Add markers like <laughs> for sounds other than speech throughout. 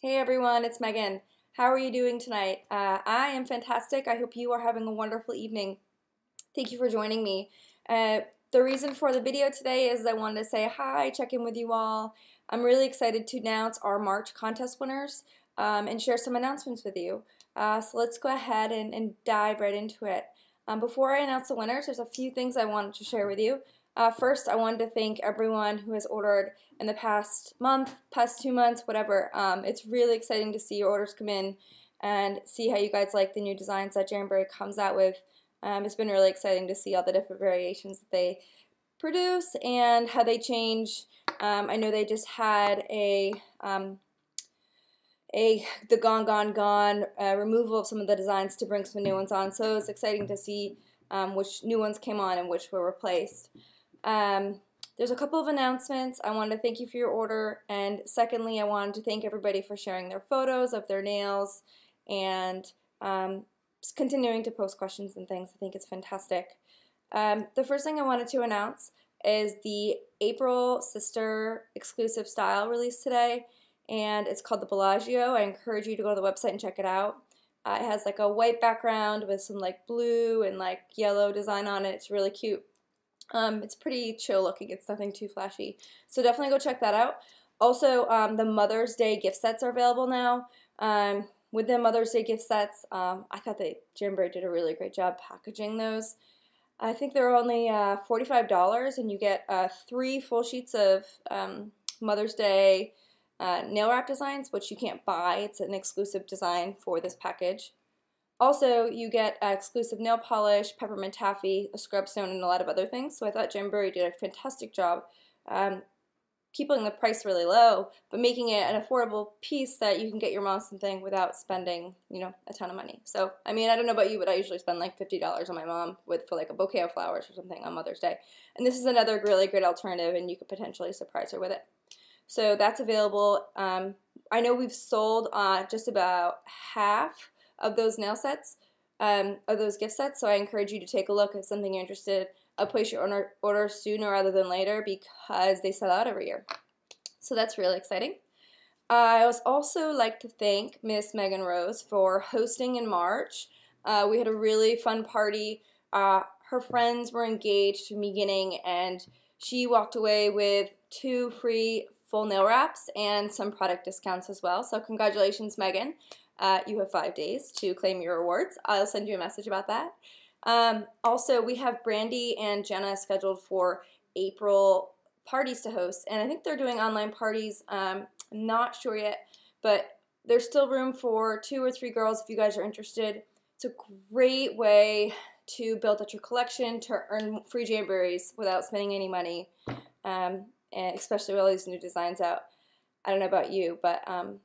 Hey everyone, it's Meagan. How are you doing tonight? Uh, I am fantastic. I hope you are having a wonderful evening. Thank you for joining me. Uh, the reason for the video today is I wanted to say hi, check in with you all. I'm really excited to announce our March contest winners um, and share some announcements with you. Uh, so let's go ahead and, and dive right into it. Um, before I announce the winners, there's a few things I wanted to share with you. Uh, first, I wanted to thank everyone who has ordered in the past month, past two months, whatever. Um, it's really exciting to see your orders come in and see how you guys like the new designs that Jamberry comes out with. Um, it's been really exciting to see all the different variations that they produce and how they change. Um, I know they just had a um, a the Gone Gone Gone uh, removal of some of the designs to bring some new ones on. So it's exciting to see um, which new ones came on and which were replaced. Um, there's a couple of announcements. I wanted to thank you for your order, and secondly, I wanted to thank everybody for sharing their photos of their nails and um, continuing to post questions and things. I think it's fantastic. Um, the first thing I wanted to announce is the April Sister exclusive style release today, and it's called the Bellagio. I encourage you to go to the website and check it out. Uh, it has like a white background with some like blue and like yellow design on it. It's really cute. Um, it's pretty chill looking. It's nothing too flashy. So definitely go check that out. Also, um, the Mother's Day gift sets are available now. Um, with the Mother's Day gift sets, um, I thought that Jamberry did a really great job packaging those. I think they're only uh, $45 and you get uh, three full sheets of um, Mother's Day uh, nail wrap designs, which you can't buy. It's an exclusive design for this package. Also, you get uh, exclusive nail polish, peppermint taffy, a scrub stone, and a lot of other things. So I thought Jamberry did a fantastic job um, keeping the price really low, but making it an affordable piece that you can get your mom something without spending, you know, a ton of money. So, I mean, I don't know about you, but I usually spend like $50 on my mom with for like a bouquet of flowers or something on Mother's Day. And this is another really great alternative, and you could potentially surprise her with it. So that's available. Um, I know we've sold uh, just about half of those nail sets, um, of those gift sets. So I encourage you to take a look at something you're interested. I'll place your order, order sooner rather than later because they sell out every year. So that's really exciting. I would also like to thank Miss Megan Rose for hosting in March. Uh, we had a really fun party. Uh, her friends were engaged from beginning and she walked away with two free full nail wraps and some product discounts as well. So congratulations, Megan. Uh, you have five days to claim your rewards. I'll send you a message about that. Um, also, we have Brandy and Jenna scheduled for April parties to host, and I think they're doing online parties. Um, I'm not sure yet, but there's still room for two or three girls if you guys are interested. It's a great way to build up your collection, to earn free Jamberries without spending any money, um, and especially with all these new designs out. I don't know about you, but um,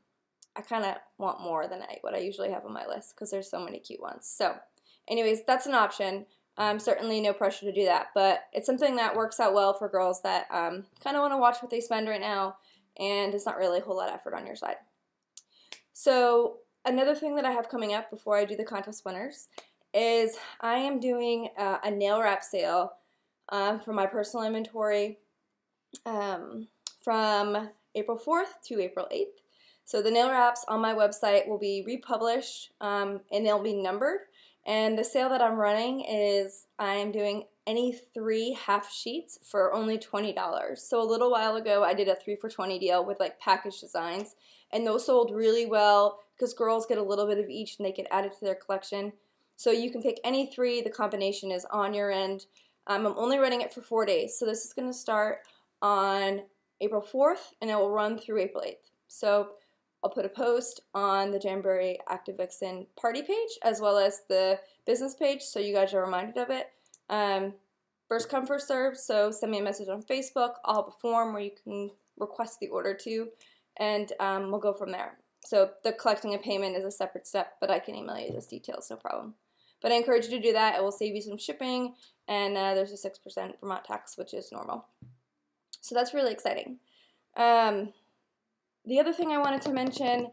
I kind of want more than I, what I usually have on my list because there's so many cute ones. So anyways, that's an option. Um, certainly no pressure to do that, but it's something that works out well for girls that um, kind of want to watch what they spend right now and it's not really a whole lot of effort on your side. So another thing that I have coming up before I do the contest winners is I am doing uh, a nail wrap sale um, for my personal inventory um, from April 4th to April 8th. So the nail wraps on my website will be republished um, and they'll be numbered. And the sale that I'm running is I'm doing any three half sheets for only $20. So a little while ago I did a 3 for 20 deal with like package designs and those sold really well because girls get a little bit of each and they get added to their collection. So you can pick any three, the combination is on your end. Um, I'm only running it for four days. So this is going to start on April 4th and it will run through April 8th. So I'll put a post on the Jamberry Active Vixen party page as well as the business page so you guys are reminded of it. Um, first come, first serve, so send me a message on Facebook. I'll have a form where you can request the order to, and um, we'll go from there. So the collecting a payment is a separate step, but I can email you those details, no problem. But I encourage you to do that. It will save you some shipping, and uh, there's a 6% Vermont tax, which is normal. So that's really exciting. Um, the other thing I wanted to mention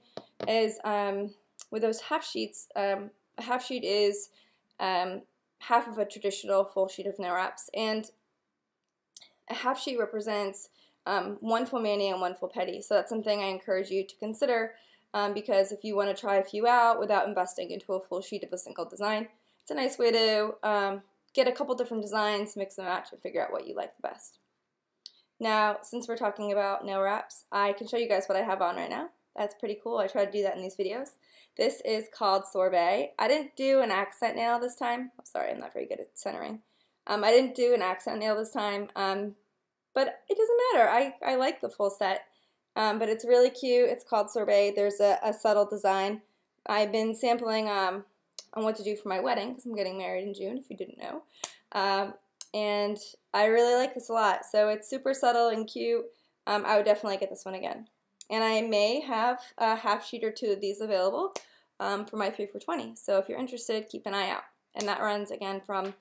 is um, with those half sheets, um, a half sheet is um, half of a traditional full sheet of nail wraps, and a half sheet represents um, one full mani and one full pedi. So that's something I encourage you to consider. um, because if you want to try a few out without investing into a full sheet of a single design, it's a nice way to get a couple different designs, mix and match, and figure out what you like the best. Now, since we're talking about nail wraps, I can show you guys what I have on right now. That's pretty cool. I try to do that in these videos. This is called Sorbet. I didn't do an accent nail this time. Oh, sorry, I'm not very good at centering. Um, I didn't do an accent nail this time, um, but it doesn't matter. I, I like the full set, um, but it's really cute. It's called Sorbet. There's a, a subtle design. I've been sampling um, on what to do for my wedding because I'm getting married in June, if you didn't know. And I really like this a lot. So it's super subtle and cute. Um, I would definitely get this one again. And I may have a half sheet or two of these available um, for my 3 for 20. So if you're interested, keep an eye out. And that runs again from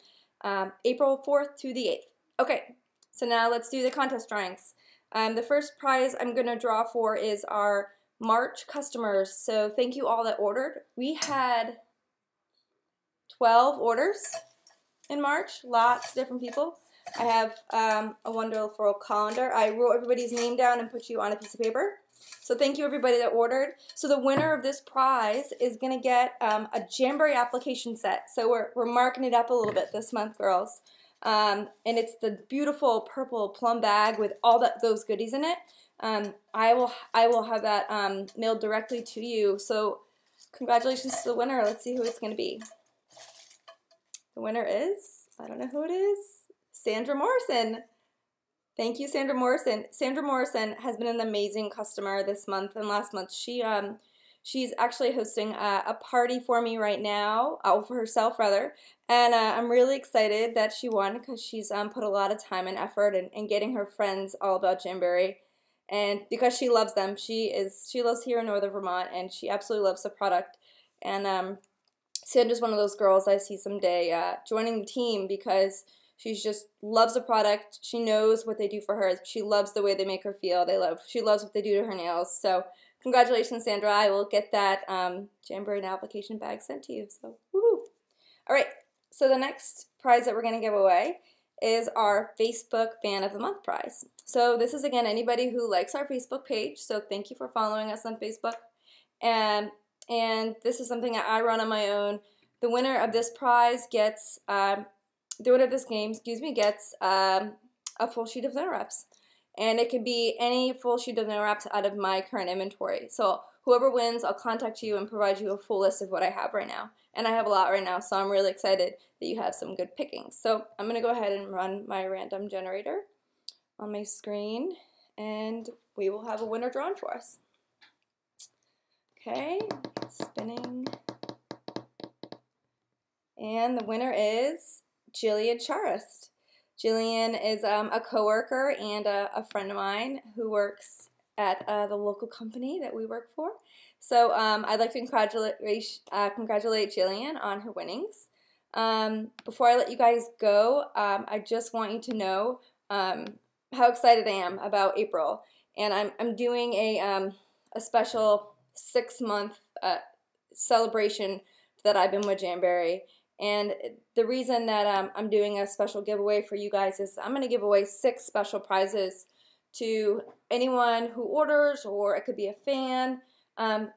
um, April 4th to the 8th. Okay, so now let's do the contest drawings. Um, the first prize I'm going to draw for is our March customers. So thank you all that ordered. We had 12 orders in March, lots of different people. I have um, a wonderful calendar. I wrote everybody's name down and put you on a piece of paper. So thank you everybody that ordered. So the winner of this prize is going to get um, a Jamberry application set. So we're, we're marking it up a little bit this month, girls. Um, and it's the beautiful purple plum bag with all that those goodies in it. Um, I will I will have that um, mailed directly to you. So congratulations to the winner. Let's see who it's going to be. The winner is I don't know who it is. Sandra Morrison. Thank you, Sandra Morrison. Sandra Morrison has been an amazing customer this month and last month. She um she's actually hosting a, a party for me right now, oh, for herself rather, and uh, I'm really excited that she won because she's um, put a lot of time and effort in, in getting her friends all about Jamberry, and because she loves them, she is she lives here in Northern Vermont, and she absolutely loves the product, and um, Sandra's one of those girls I see someday uh, joining the team because she just loves the product. She knows what they do for her. She loves the way they make her feel. They love. She loves what they do to her nails. So congratulations, Sandra. I will get that um, Jamberry application bag sent to you. So woohoo! All right. So the next prize that we're going to give away is our Facebook Fan of the Month prize. So this is again anybody who likes our Facebook page. So thank you for following us on Facebook. And and this is something that I run on my own. The winner of this prize gets um, the winner of this game, excuse me, gets um, a full sheet of nail wraps. And it can be any full sheet of nail wraps out of my current inventory. So whoever wins, I'll contact you and provide you a full list of what I have right now. And I have a lot right now, so I'm really excited that you have some good pickings. So I'm going to go ahead and run my random generator on my screen, and we will have a winner drawn for us. Okay, spinning. And the winner is Jillian Charist. Jillian is um, a coworker and a, a, friend of mine who works at uh, the local company that we work for. So um, I'd like to congratulate, uh, congratulate Jillian on her winnings. Um, before I let you guys go, um, I just want you to know um, how excited I am about April. And I'm, I'm doing a, um, a special six month uh, celebration that I've been with Jamberry. And the reason that um, I'm doing a special giveaway for you guys is I'm going to give away six special prizes to anyone who orders, or it could be a fan. Um,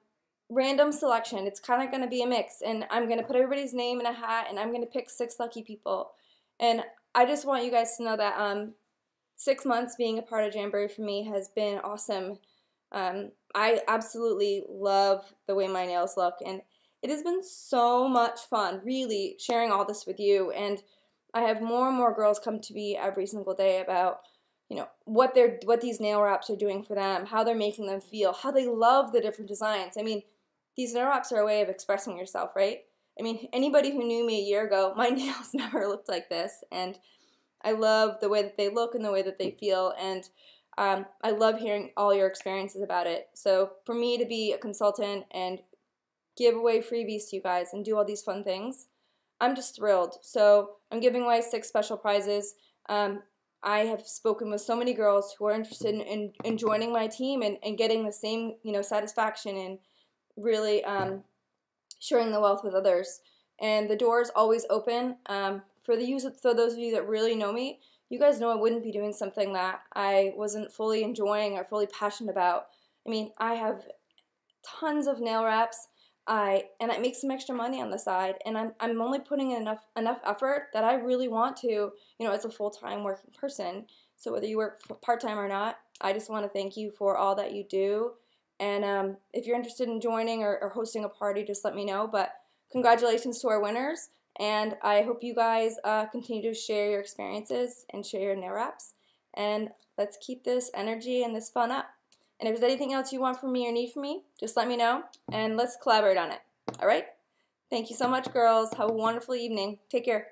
random selection. It's kind of going to be a mix. And I'm going to put everybody's name in a hat, and I'm going to pick six lucky people. And I just want you guys to know that um, six months being a part of Jamberry for me has been awesome. Um, I absolutely love the way my nails look. And it has been so much fun, really, sharing all this with you. And I have more and more girls come to me every single day about, you know, what they're what these nail wraps are doing for them, how they're making them feel, how they love the different designs. I mean, these nail wraps are a way of expressing yourself, right? I mean, anybody who knew me a year ago, <laughs> my nails never looked like this, and I love the way that they look and the way that they feel, and um, I love hearing all your experiences about it. So for me to be a consultant and give away freebies to you guys and do all these fun things. I'm just thrilled. So I'm giving away six special prizes. Um, I have spoken with so many girls who are interested in, in, in joining my team and, and getting the same you know satisfaction and really um, sharing the wealth with others. And the door is always open. Um, for the use for those of you that really know me, you guys know I wouldn't be doing something that I wasn't fully enjoying or fully passionate about. I mean, I have tons of nail wraps. I and I make some extra money on the side, and I'm I'm only putting in enough enough effort that I really want to, you know, as a full time working person. So whether you work part time or not, I just want to thank you for all that you do. And um, if you're interested in joining or, or hosting a party, just let me know. But congratulations to our winners, and I hope you guys uh, continue to share your experiences and share your nail wraps. And let's keep this energy and this fun up. And if there's anything else you want from me or need from me, just let me know and let's collaborate on it. All right? Thank you so much, girls. Have a wonderful evening. Take care.